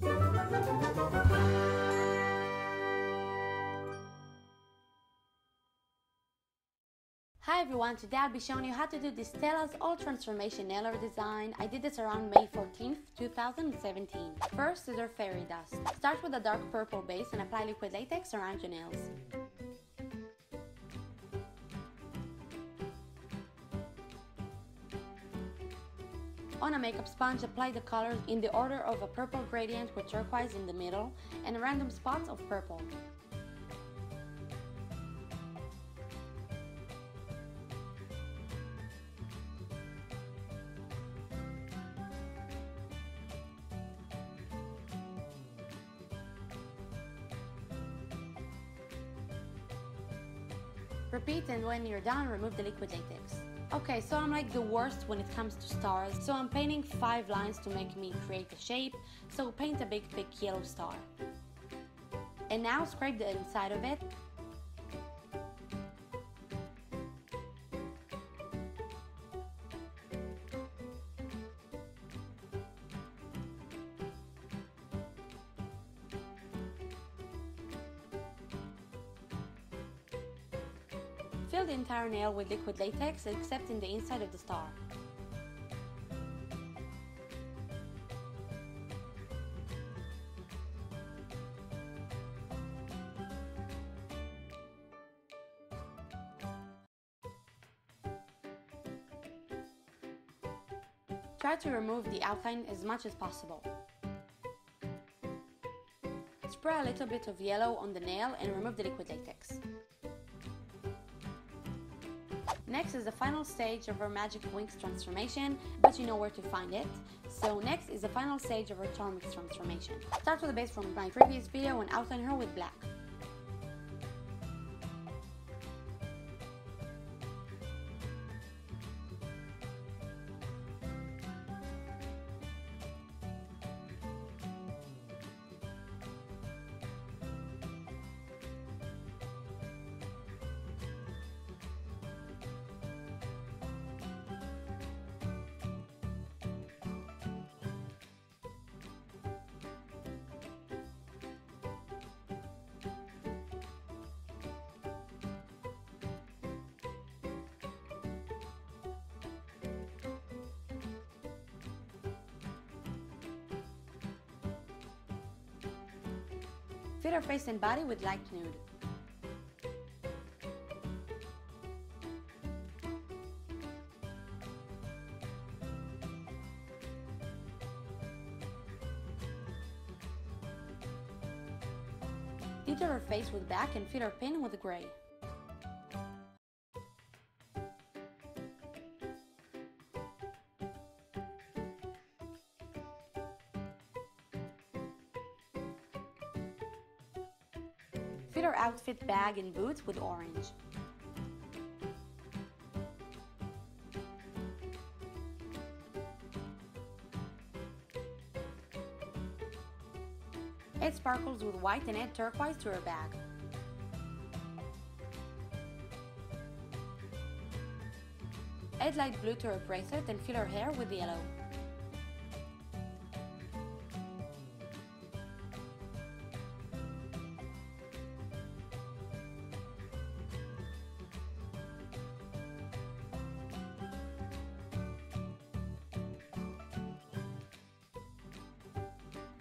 Hi everyone, today I'll be showing you how to do this Stella's All Transformation Nail Art design. I did this around May 14th, 2017. First is our fairy dust. Start with a dark purple base and apply liquid latex around your nails. On a makeup sponge, apply the colors in the order of a purple gradient with turquoise in the middle and random spots of purple. Repeat and when you're done, remove the liquid latex. Okay, so I'm like the worst when it comes to stars. So I'm painting five lines to make me create a shape. So paint a big thick yellow star. And now scrape the inside of it Fill the entire nail with liquid latex except in the inside of the star. Try to remove the outline as much as possible. Spray a little bit of yellow on the nail and remove the liquid latex. Next is the final stage of our Magic Winx transformation, but you know where to find it. So next is the final stage of our Charmix transformation. Start with the base from my previous video and outline her with black. Fit her face and body with light nude. Detail her face with black and fill her pin with gray. Fit her outfit bag and boots with orange. Add sparkles with white and add turquoise to her bag. Add light blue to her bracelet and fill her hair with yellow.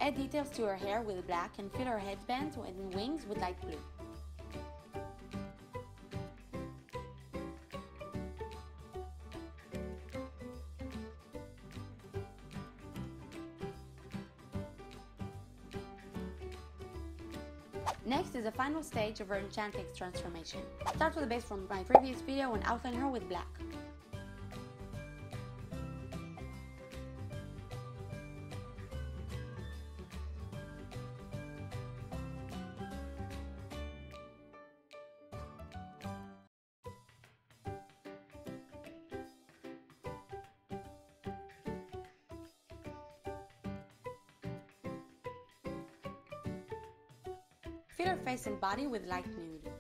Add details to her hair with black and fill her headband and wings with light blue. Next is the final stage of her Enchantix transformation. Start with the base from my previous video and outline her with black. Fill her face and body with light nude.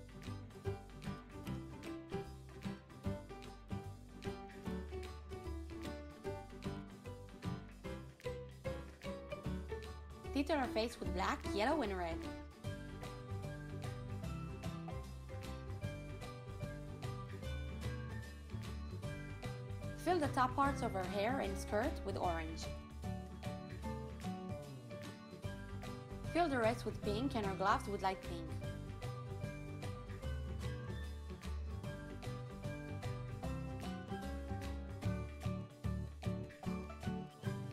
Detail her face with black, yellow, and red. Fill the top parts of her hair and skirt with orange. Fill the rest with pink and her gloves with light pink.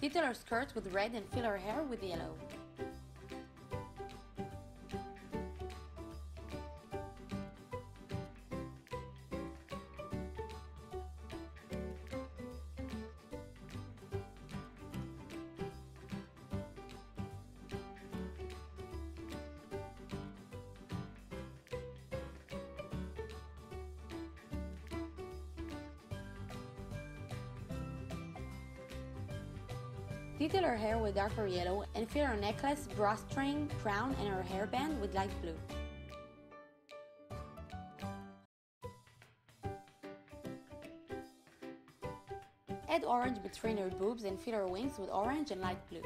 Detail her skirt with red and fill her hair with yellow. Detail her hair with darker yellow and fill her necklace, drawstring, crown and her hairband with light blue. Add orange between her boobs and fill her wings with orange and light blue.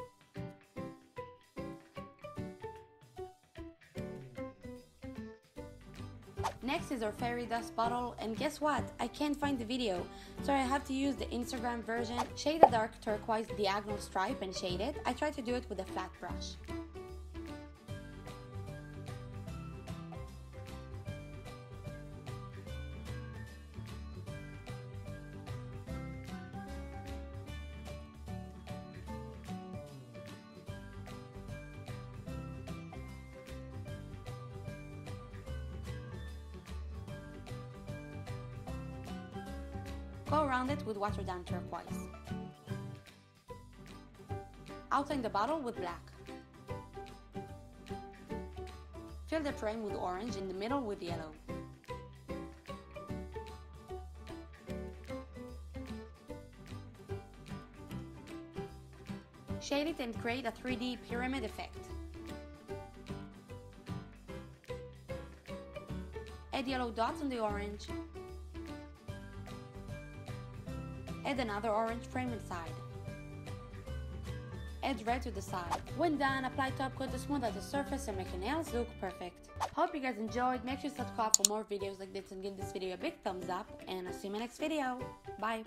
Next is our fairy dust bottle and guess what? I can't find the video, so I have to use the Instagram version. Shade a dark turquoise diagonal stripe and shade it. I try to do it with a flat brush. Go around it with watered down turquoise. Outline the bottle with black. Fill the frame with orange in the middle with yellow. Shade it and create a 3D pyramid effect. Add yellow dots on the orange Add another orange frame inside. Add red to the side. When done, apply top coat to smooth out the surface and make your nails look perfect. Hope you guys enjoyed. Make sure to subscribe for more videos like this and give this video a big thumbs up. And I'll see you in my next video. Bye!